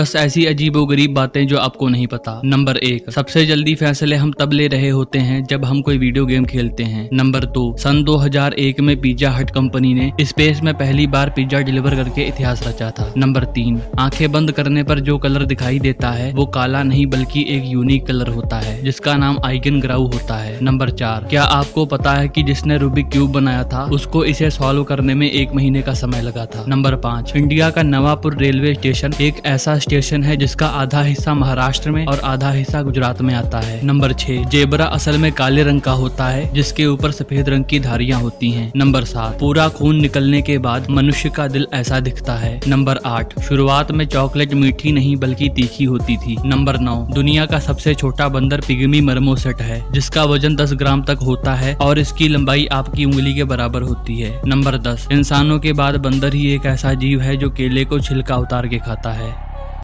दस ऐसी अजीबो गरीब बातें जो आपको नहीं पता। नंबर एक, सबसे जल्दी फैसले हम तब ले रहे होते हैं जब हम कोई वीडियो गेम खेलते हैं। नंबर दो, सन 2001 में पिज्जा हट कंपनी ने स्पेस में पहली बार पिज्जा डिलीवर करके इतिहास रचा था। नंबर तीन, आँखें बंद करने पर जो कलर दिखाई देता है, वो काला नहीं बल्कि एक यूनिक कलर होता है, जिसका नाम आइगन ग्राउ होता है। नंबर चार, क्या आपको पता है कि जिसने रूबिक क्यूब बनाया था, उसको इसे सॉल्व करने में एक महीने का समय लगा था? नंबर पाँच, इंडिया का नवापुर रेलवे स्टेशन एक ऐसा स्टेशन है जिसका आधा हिस्सा महाराष्ट्र में और आधा हिस्सा गुजरात में आता है। नंबर छह, जेबरा असल में काले रंग का होता है, जिसके ऊपर सफ़ेद रंग की धारियाँ होती हैं। नंबर सात, पूरा खून निकलने के बाद मनुष्य का दिल ऐसा दिखता है। नंबर आठ, शुरुआत में चॉकलेट मीठी नहीं बल्कि तीखी होती थी। नंबर नौ, दुनिया का सबसे छोटा बंदर पिगमी मरमोसेट है, जिसका वज़न 10 ग्राम तक होता है और इसकी लंबाई आपकी उंगली के बराबर होती है। नंबर दस, इंसानों के बाद बंदर ही एक ऐसा जीव है जो केले को छिलका उतार के खाता है।